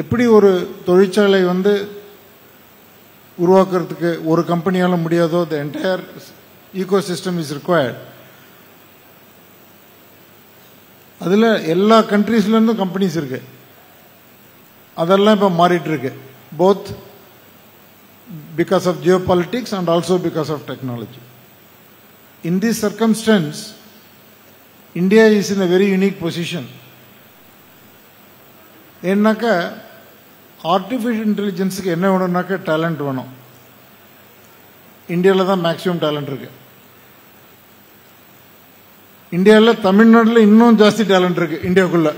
எப்படி ஒரு தொழிற்சாலை வந்து உருவாக்குறதுக்கு ஒரு கம்பெனியால முடியாதோ the entire ecosystem is required அதில் எல்லா கண்ட்ரீஸ்லேருந்தும் கம்பெனிஸ் இருக்கு. அதெல்லாம் இப்போ மாறிட்டு இருக்கு. Both because of geopolitics and also because of technology in this circumstance India is in a very unique position ஏன்னாக்கா ஆர்டிஃபிஷியல் இன்டெலிஜென்ஸுக்கு என்ன வேணும்னாக்கா டேலண்ட் வேணும். இந்தியாவில் தான் மேக்ஸிமம் டேலண்ட் இருக்கு. இந்தியாவில் தமிழ்நாட்டில் இன்னும் ஜாஸ்தி டேலண்ட் இருக்கு இந்தியாவுக்குள்ளே.